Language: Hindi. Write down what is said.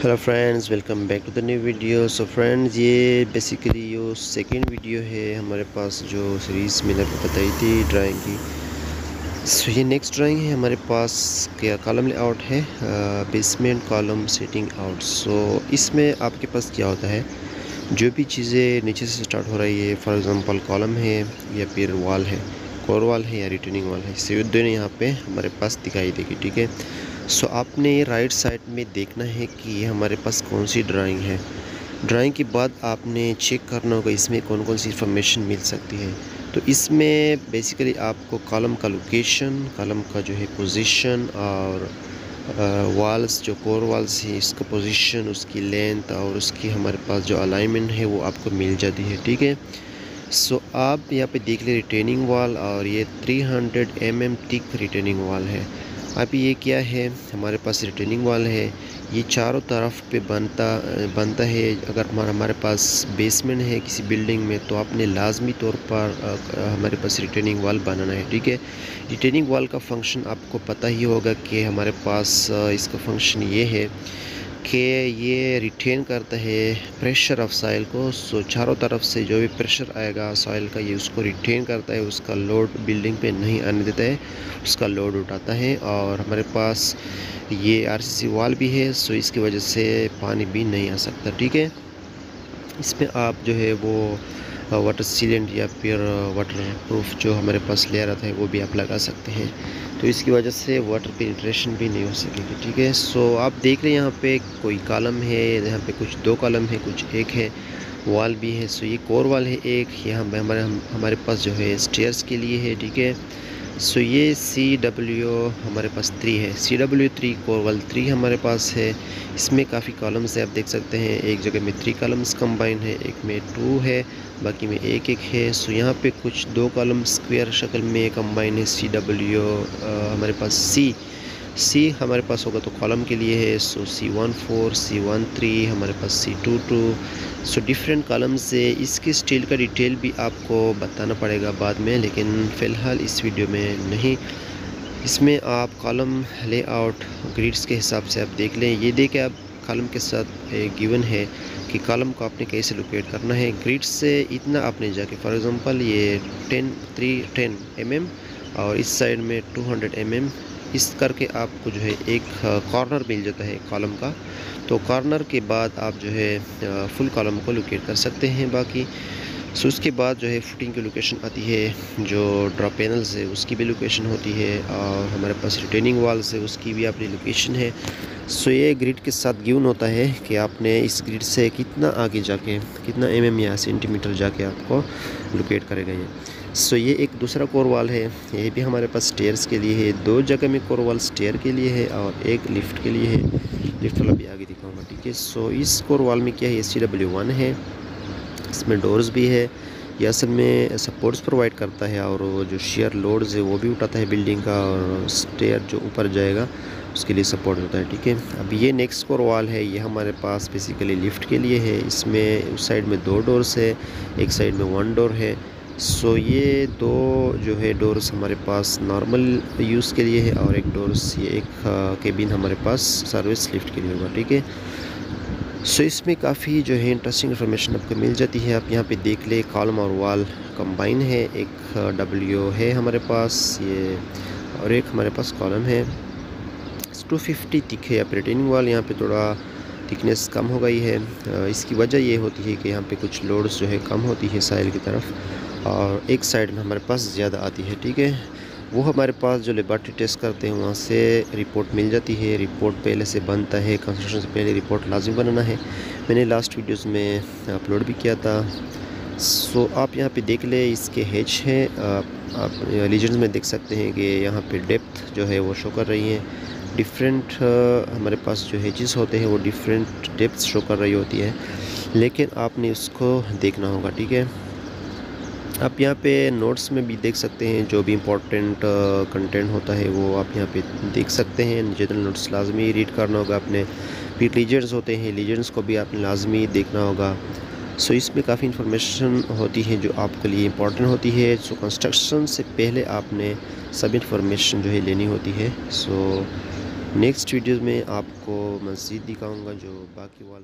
Hello friends welcome back to the new video so friends ये बेसिकली यो सेकंड वीडियो है हमारे पास जो सीरीज़ मैंने आपको बताई थी ड्राइंग की। सो so, ये नेक्स्ट ड्राइंग है हमारे पास क्या कॉलम लेआउट है? Basement column setting out so इसमें आपके पास क्या होता है? जो भी चीज़ें नीचे से स्टार्ट हो रही है फॉर एग्ज़ाम्पल कॉलम है या फिर वॉल है कोर वाल है या रिटर्निंग वाल है इसे दोनों यहाँ पर हमारे पास दिखाई देगी ठीक है? सो आपने राइट साइड में देखना है कि ये हमारे पास कौन सी ड्राइंग है। ड्राइंग के बाद आपने चेक करना होगा, इसमें कौन कौन सी इन्फॉर्मेशन मिल सकती है। तो इसमें बेसिकली आपको कॉलम का लोकेशन कॉलम का जो है पोजीशन और वाल्स जो कोर वाल्स है, इसका पोजीशन उसकी लेंथ और उसकी हमारे पास जो अलाइनमेंट है, वो आपको मिल जाती है, ठीक है? सो आप यहाँ पे देख ले रिटेनिंग वाल और ये 300 हंड्रेड mm थिक रिटेनिंग वाल है। अभी ये क्या है? हमारे पास रिटर्निंग वाल है। ये चारों तरफ़ पे बनता बनता है। अगर हमारा, हमारे पास बेसमेंट है किसी बिल्डिंग में तो आपने लाजमी तौर पर हमारे पास रिटर्निंग वाल बनाना है, ठीक है? रिटर्निंग वाल का फ़ंक्शन आपको पता ही होगा कि हमारे पास इसका फ़ंक्शन ये है कि ये रिटेन करता है प्रेशर ऑफ़ साइल को। सो चारों तरफ़ से जो भी प्रेशर आएगा सॉइल का ये उसको रिटेन करता है, उसका लोड बिल्डिंग पे नहीं आने देता है, उसका लोड उठाता है। और हमारे पास ये आरसीसी वाल भी है सो इसकी वजह से पानी भी नहीं आ सकता, ठीक है? इसमें आप जो है वो वाटर सीलेंट या फिर वाटर प्रूफ जो हमारे पास लेयर आता है वो भी आप लगा सकते हैं। तो इसकी वजह से वाटर पेनिट्रेशन भी नहीं हो सकेगी, ठीक है? सो आप देख रहे हैं यहाँ पे कोई कॉलम है, यहाँ पे कुछ दो कॉलम है, कुछ एक है वाल भी है। सो ये कोर वाल है एक, यहाँ पर हमारे हमारे पास जो है स्टेयर्स के लिए है, ठीक है? सो ये सी डब्ल्यू हमारे पास थ्री है। सी डब्ल्यू थ्री कोवल थ्री हमारे पास है। इसमें काफ़ी कॉलम्स है, आप देख सकते हैं। एक जगह में थ्री कॉलम्स कंबाइन है, एक में टू है, बाकी में एक एक है। सो यहाँ पे कुछ दो कॉलम स्क्वायर शक्ल में कंबाइन है सी डब्ल्यू हमारे पास सी सी हमारे पास होगा तो कॉलम के लिए है so C one four C one three हमारे पास C two two so different column से इसकी स्टील का डिटेल भी आपको बताना पड़ेगा बाद में, लेकिन फ़िलहाल इस वीडियो में नहीं। इसमें आप कॉलम लेआउट ग्रिड्स के हिसाब से आप देख लें। ये देख आप कॉलम के साथ गिवन है कि कॉलम को आपने कैसे लोकेट करना है। ग्रिड से इतना आपने जाके फॉर एग्ज़ाम्पल ये टेन थ्री टेन एम और इस साइड में टू हंड्रेड एम इस करके आपको जो है एक कॉर्नर मिल जाता है कॉलम का। तो कॉर्नर के बाद आप जो है फुल कॉलम को लोकेट कर सकते हैं। बाकी सो उसके बाद जो है फुटिंग की लोकेशन आती है, जो ड्रॉप पैनल्स है, उसकी भी लोकेशन होती है। और हमारे पास रिटेनिंग वॉल्स है, उसकी भी अपनी लोकेशन है। सो ये ग्रिड के साथ गिवन होता है कि आपने इस ग्रिड से कितना आगे जाके, कितना एम एम या सेंटीमीटर जाके आपको लोकेट करेगा ये। सो ये एक दूसरा कोरवाल है। ये भी हमारे पास स्टेयर्स के लिए है। दो जगह में कोर वाल स्टेयर के लिए है और एक लिफ्ट के लिए है। लिफ्ट वाला भी आगे दिखाऊँगा, ठीक है? सो इस कोर वाल में क्या है? एस सी डब्ल्यू वन है। इसमें डोर्स भी है। ये असल में सपोर्ट्स प्रोवाइड करता है और जो शेयर लोड्स है, वो भी उठाता है बिल्डिंग का और स्टेयर जो ऊपर जाएगा, उसके लिए सपोर्ट होता है, ठीक है? अब ये नेक्स्ट कोर है। ये हमारे पास बेसिकली लिफ्ट के लिए है। इसमें उस साइड में दो डोर्स है, एक साइड में वन डोर है। सो ये दो जो है डोर्स हमारे पास नॉर्मल यूज़ के लिए है और एक डोर्स ये एक केबिन हमारे पास सर्विस लिफ्ट के लिए होगा, ठीक है? सो इसमें काफ़ी जो है इंटरेस्टिंग इन्फॉर्मेशन आपको मिल जाती है। आप यहाँ पे देख ले कॉलम और वॉल कंबाइन है, एक डब्ल्यू है हमारे पास, ये और एक हमारे पास कॉलम है। टू फिफ्टी थिक है अपरेटिंग वाल यहाँ पे थोड़ा थिकनेस कम हो गई है। इसकी वजह ये होती है कि यहाँ पे कुछ लोड्स जो है कम होती है साइल की तरफ़। और एक साइड में हमारे पास ज़्यादा आती है ठीक है? वो हमारे पास जो लेबार्ट्री टेस्ट करते हैं वहाँ से रिपोर्ट मिल जाती है। रिपोर्ट पहले से बनता है कंस्ट्रक्शन से पहले रिपोर्ट लाजिम बनाना है। मैंने लास्ट वीडियोस में अपलोड भी किया था। सो आप यहाँ पे देख ले इसके हेच हैं। आप, आप लीजेंड्स में देख सकते हैं कि यहाँ पे डेप्थ जो है वो शो कर रही है। डिफरेंट हमारे पास जो हेजेस होते हैं वो डिफरेंट डेप्थ शो कर रही होती है। लेकिन आपने उसको देखना होगा ठीक है? आप यहाँ पे नोट्स में भी देख सकते हैं, जो भी इम्पोर्टेंट कंटेंट होता है, वो आप यहाँ पे देख सकते हैं। जनरल नोट्स लाजमी रीड करना होगा अपने फिर लीजेंड्स होते हैं लीजेंड्स को भी आपने लाजमी देखना होगा। सो इसमें काफ़ी इन्फॉर्मेशन होती है जो आपके लिए इम्पोर्टेंट होती है। सो कंस्ट्रक्शन से पहले आपने सब इन्फॉर्मेशन जो है लेनी होती है। सो नेक्स्ट वीडियो में आपको मस्जिद दिखाऊँगा जो बाकी वाल